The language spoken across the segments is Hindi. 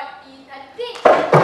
तो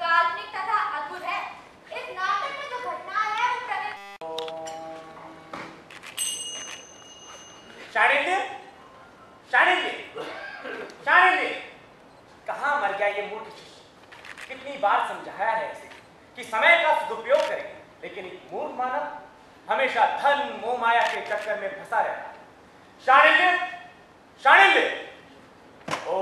काल्पनिक तथा अद्भुत है। इस नाटक में जो घटना है, वो प्रकृति शारीरिक मर गया ये मूर्ख कितनी बार समझाया है इसे कि समय का सदुपयोग करें, लेकिन एक मूर्ख मानव हमेशा धन, मोह, माया के चक्कर में फंसा रहता है। शारीरिक शारीरिक ओ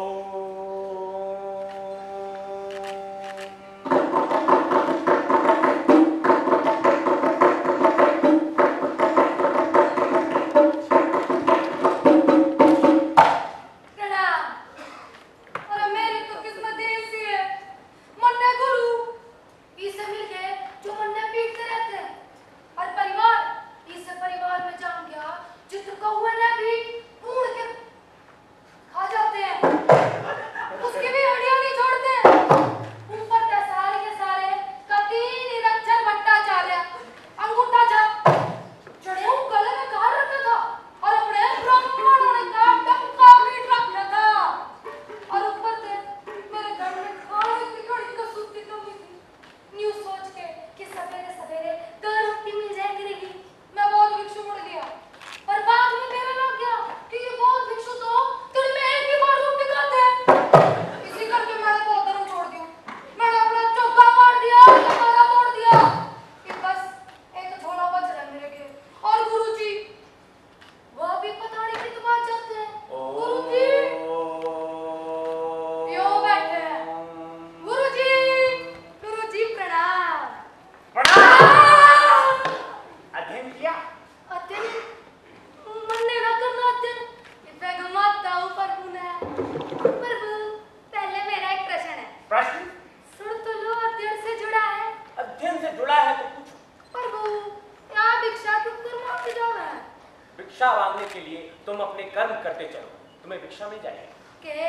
है तो पूछो प्रभु क्या भिक्षा तुम कर मांगने जा रहे हैं। भिक्षा मांगने के लिए तुम अपने कर्म करते चलो। तुम्हें भिक्षा मिल जाएगी। के?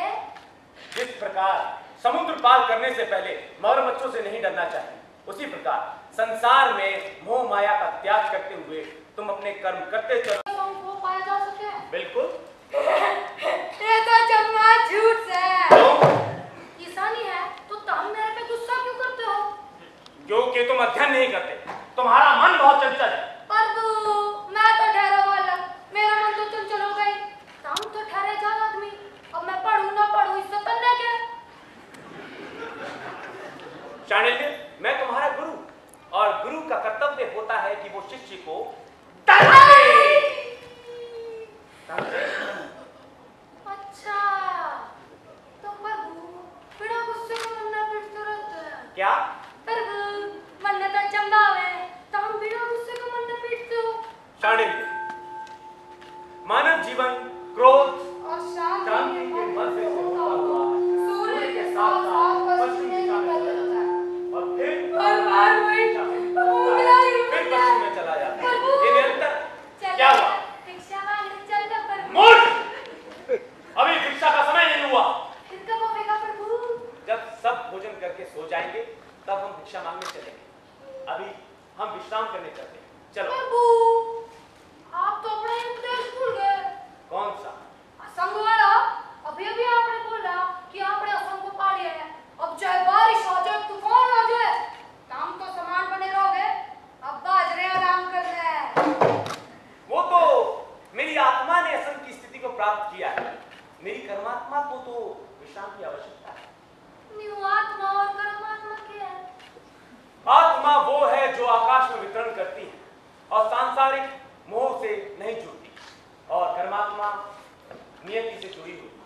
जिस प्रकार समुद्र पार करने से पहले मगरमच्छों से नहीं डरना चाहिए उसी प्रकार संसार में मोह माया का त्याग करते हुए तुम अपने कर्म करते चलो। तो पाया जा सके? बिल्कुल। ये तो झूठ है। किसानी है तो तम है क्योंकि तुम अध्ययन नहीं करते। तुम्हारा मन बहुत चंचल है। प्रभु मैं तो ठहरा वाला मेरा मन तो चंचल हो तुम तो ठहरे आदमी। अब मैं पढ़ू ना पढ़ू इससे तो क्या मैं तुम्हारा गुरु और गुरु का कर्तव्य होता है कि वो शिष्य को अच्छा तो बिना गुस्से क्या? तर मन्नतांच्या भाव आहे तर बिना गुस्से को मन्नत पीटतो शाणे पारिवारिक मोह से नहीं जुड़ती और परमात्मा नियति से जुड़ी हुई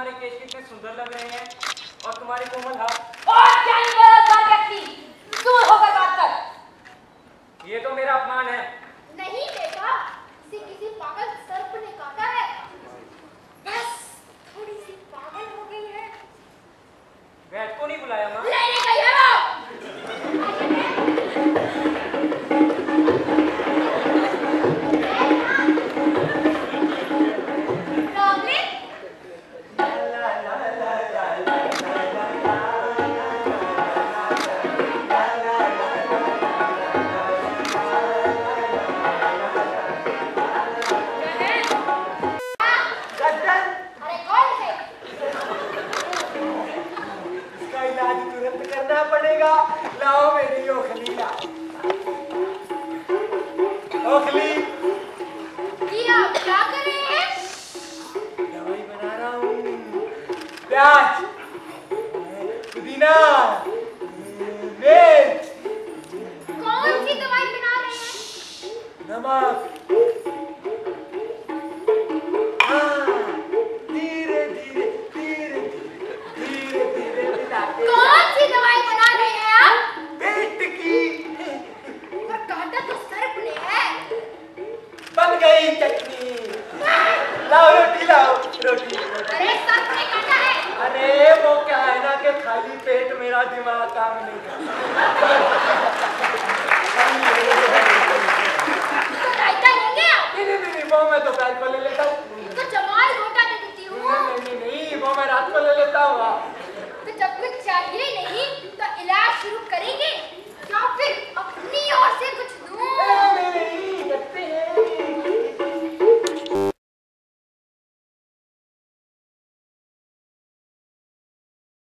तुम्हारे केश कितने सुंदर लग रहे हैं और तुम्हारे कोमल हाथ और क्या व्यक्ति दूर होकर बात कर। ये तो मेरा अपमान है। नहीं बेटा इसे किसी पागल सर्प ने काटा है। बस थोड़ी सी पागल हो गई है। वैद को नहीं बुलाया माँ। मिर्च कौन सी दवाई बना रहे हैं? नमक। रात को ले लेता हूँ। तो जमाल घोटा दे देती हूँ। नहीं नहीं नहीं वो मैं रात को ले लेता हूँ। तो जब कुछ चाहिए नहीं